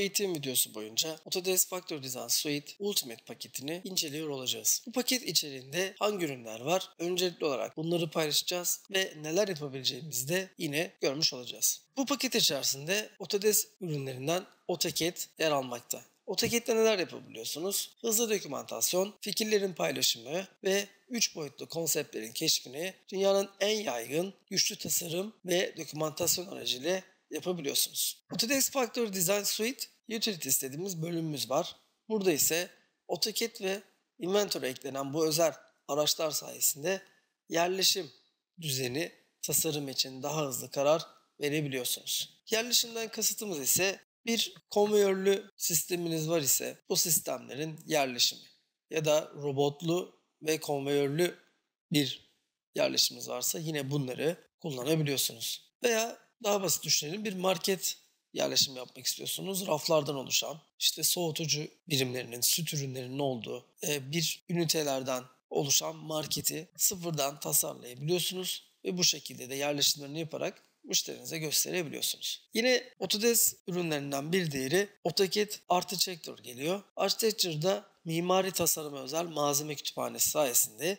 eğitim videosu boyunca Autodesk Factory Design Suite Ultimate paketini inceliyor olacağız. Bu paket içerisinde hangi ürünler var? Öncelikli olarak bunları paylaşacağız ve neler yapabileceğimizi de yine görmüş olacağız. Bu paket içerisinde Autodesk ürünlerinden AutoCAD yer almakta. AutoCAD'de neler yapabiliyorsunuz? Hızlı dokümantasyon, fikirlerin paylaşımı ve 3 boyutlu konseptlerin keşfini dünyanın en yaygın güçlü tasarım ve dokümantasyon aracıyla yapabiliyorsunuz. Autodesk Factory Design Suite Utilities dediğimiz bölümümüz var. Burada ise AutoCAD ve Inventor'a eklenen bu özel araçlar sayesinde yerleşim düzeni tasarım için daha hızlı karar verebiliyorsunuz. Yerleşimden kasıtımız ise bir konveyörlü sisteminiz var ise bu sistemlerin yerleşimi ya da robotlu ve konveyörlü bir yerleşiminiz varsa yine bunları kullanabiliyorsunuz. Veya daha basit düşünelim bir market yerleşim yapmak istiyorsunuz. Raflardan oluşan işte soğutucu birimlerinin, süt ürünlerinin olduğu e, bir ünitelerden oluşan marketi sıfırdan tasarlayabiliyorsunuz ve bu şekilde de yerleşimlerini yaparak müşterinize gösterebiliyorsunuz. Yine Autodesk ürünlerinden bir diğeri AutoCAD Architecture geliyor. Architecture'da mimari tasarıma özel malzeme kütüphanesi sayesinde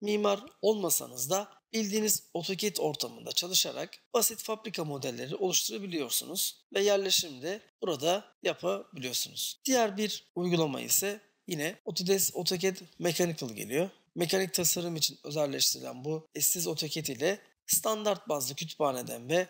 mimar olmasanız da bildiğiniz AutoCAD ortamında çalışarak basit fabrika modelleri oluşturabiliyorsunuz ve yerleşimde burada yapabiliyorsunuz. Diğer bir uygulama ise yine Autodesk AutoCAD Mechanical geliyor. Mekanik tasarım için özelleştirilen bu eşsiz AutoCAD ile standart bazlı kütüphaneden ve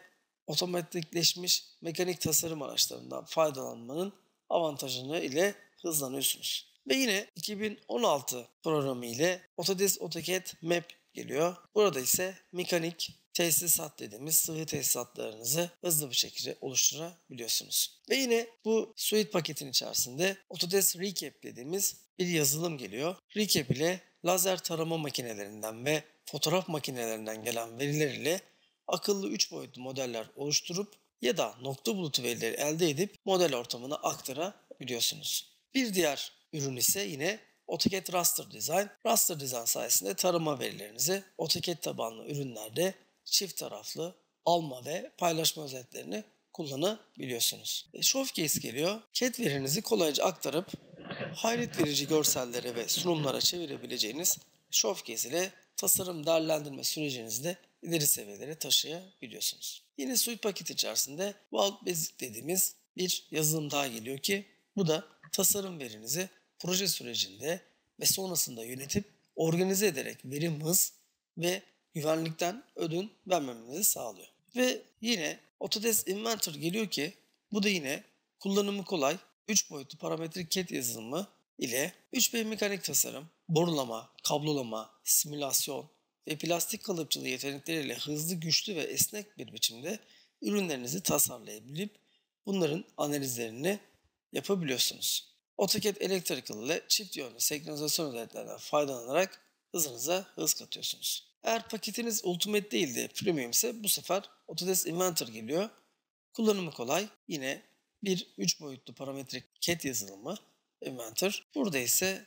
otomatikleşmiş mekanik tasarım araçlarından faydalanmanın avantajını ile hızlanıyorsunuz. Ve yine 2016 programı ile Autodesk AutoCAD Map geliyor. Burada ise mekanik tesisat dediğimiz sıvı tesisatlarınızı hızlı bir şekilde oluşturabiliyorsunuz. Ve yine bu suite paketin içerisinde Autodesk Recap dediğimiz bir yazılım geliyor. Recap ile lazer tarama makinelerinden ve fotoğraf makinelerinden gelen veriler ile akıllı 3 boyutlu modeller oluşturup ya da nokta bulutu verileri elde edip model ortamına aktarabiliyorsunuz. Bir diğer ürün ise yine AutoCAD Raster Design. Raster Design sayesinde tarama verilerinizi AutoCAD tabanlı ürünlerde çift taraflı alma ve paylaşma özelliklerini kullanabiliyorsunuz. E, Showcase geliyor. CAD verinizi kolayca aktarıp hayret verici görsellere ve sunumlara çevirebileceğiniz Showcase ile tasarım değerlendirme sürecinizi de ileri seviyelere taşıyabiliyorsunuz. Yine suite paket içerisinde Vault Basic dediğimiz bir yazılım daha geliyor ki bu da tasarım verinizi proje sürecinde ve sonrasında yönetip organize ederek verim hız ve güvenlikten ödün vermemenizi sağlıyor. Ve yine Autodesk Inventor geliyor ki bu da yine kullanımı kolay 3 boyutlu parametrik CAD yazılımı ile 3B mekanik tasarım, borulama, kablolama, simülasyon ve plastik kalıpçılığı yetenekleriyle hızlı, güçlü ve esnek bir biçimde ürünlerinizi tasarlayabilip bunların analizlerini yapabiliyorsunuz. AutoCAD Electrical ile çift yönlü senkronizasyon özelliklerinden faydalanarak hızınıza hız katıyorsunuz. Eğer paketiniz Ultimate değil de Premium ise bu sefer Autodesk Inventor geliyor. Kullanımı kolay. Yine bir 3 boyutlu parametrik CAD yazılımı Inventor. Burada ise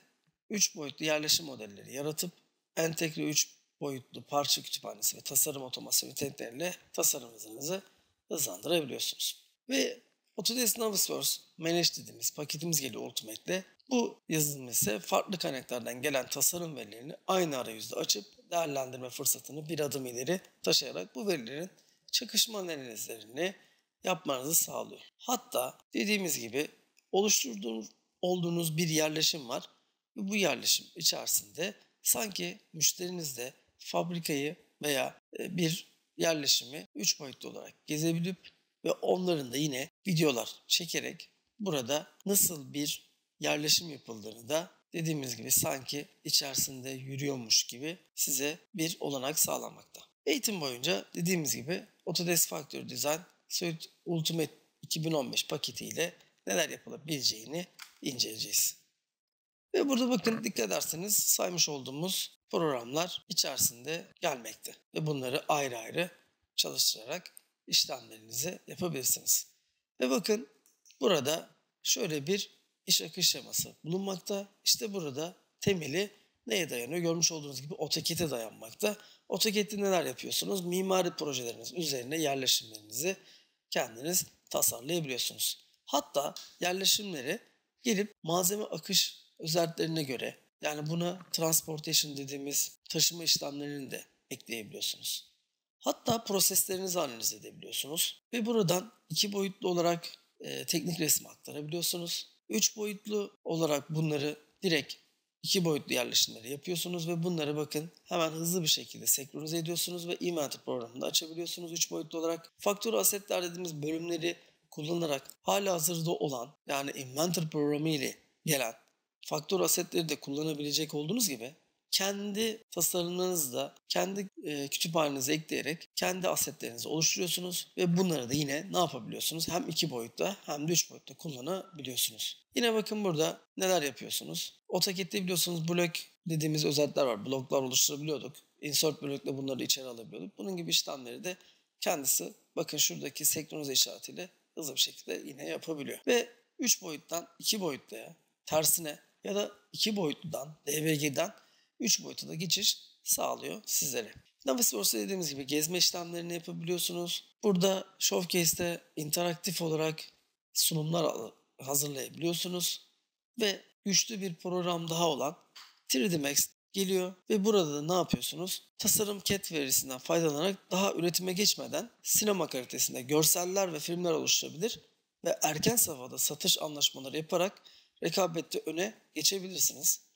3 boyutlu yerleşim modelleri yaratıp entegre 3 boyutlu parça kütüphanesi ve tasarım otomasyon yetenekleriyle tasarım hızınızı hızlandırabiliyorsunuz. Ve Autodesk Navisworks Manage dediğimiz paketimiz geliyor Ultimate'le. Bu yazılım ise farklı kaynaklardan gelen tasarım verilerini aynı arayüzde açıp değerlendirme fırsatını bir adım ileri taşıyarak bu verilerin çakışma analizlerini yapmanızı sağlıyor. Hatta dediğimiz gibi oluşturduğunuz olduğunuz bir yerleşim var ve bu yerleşim içerisinde sanki müşteriniz de fabrikayı veya e, bir yerleşimi 3 boyutlu olarak gezebilip ve onların da yine videolar çekerek burada nasıl bir yerleşim yapıldığını da dediğimiz gibi sanki içerisinde yürüyormuş gibi size bir olanak sağlamakta. Eğitim boyunca dediğimiz gibi Autodesk Factory Design Suite Ultimate 2015 paketiyle neler yapılabileceğini inceleyeceğiz. Ve burada bakın dikkat ederseniz saymış olduğumuz programlar içerisinde gelmekte. Ve bunları ayrı ayrı çalıştırarak işlemlerinizi yapabilirsiniz. Ve bakın burada şöyle bir iş akış şeması bulunmakta. İşte burada temeli neye dayanıyor? Görmüş olduğunuz gibi AutoCAD'e dayanmakta. AutoCAD'de neler yapıyorsunuz? Mimari projeleriniz üzerine yerleşimlerinizi kendiniz tasarlayabiliyorsunuz. Hatta yerleşimleri gelip malzeme akış özelliklerine göre yani buna transportation dediğimiz taşıma işlemlerini de ekleyebiliyorsunuz. Hatta proseslerinizi analiz edebiliyorsunuz ve buradan iki boyutlu olarak e, teknik resim aktarabiliyorsunuz. Üç boyutlu olarak bunları direkt iki boyutlu yerleşimleri yapıyorsunuz ve bunları bakın hemen hızlı bir şekilde senkronize ediyorsunuz ve Inventor programında açabiliyorsunuz üç boyutlu olarak. Faktör asetler dediğimiz bölümleri kullanarak hala hazırda olan yani Inventor programı ile gelen faktör asetleri de kullanabilecek olduğunuz gibi kendi tasarımlarınızda kendi e, kütüphanenize ekleyerek kendi asetlerinizi oluşturuyorsunuz ve bunları da yine ne yapabiliyorsunuz? Hem iki boyutta hem de üç boyutta kullanabiliyorsunuz. Yine bakın burada neler yapıyorsunuz? AutoCAD'de biliyorsunuz blok dediğimiz özellikler var. Bloklar oluşturabiliyorduk. Insert blokla bunları içeri alabiliyorduk. Bunun gibi işlemleri de kendisi bakın şuradaki senkronize işaretiyle hızlı bir şekilde yine yapabiliyor. Ve 3 boyuttan 2 boyutluya tersine ya da 2 boyutludan DVG'den 3 boyuta da geçiş sağlıyor sizlere. Navisource'da dediğimiz gibi gezme işlemlerini yapabiliyorsunuz. Burada Showcase'de interaktif olarak sunumlar hazırlayabiliyorsunuz. Ve güçlü bir program daha olan 3D Max geliyor ve burada da ne yapıyorsunuz? Tasarım CAD verisinden faydalanarak daha üretime geçmeden sinema kalitesinde görseller ve filmler oluşturabilir ve erken safhada satış anlaşmaları yaparak rekabette öne geçebilirsiniz.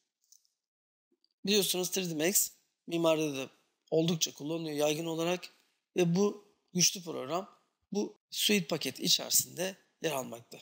Biliyorsunuz 3D Max mimaride de oldukça kullanılıyor yaygın olarak ve bu güçlü program bu suite paketi içerisinde yer almakta.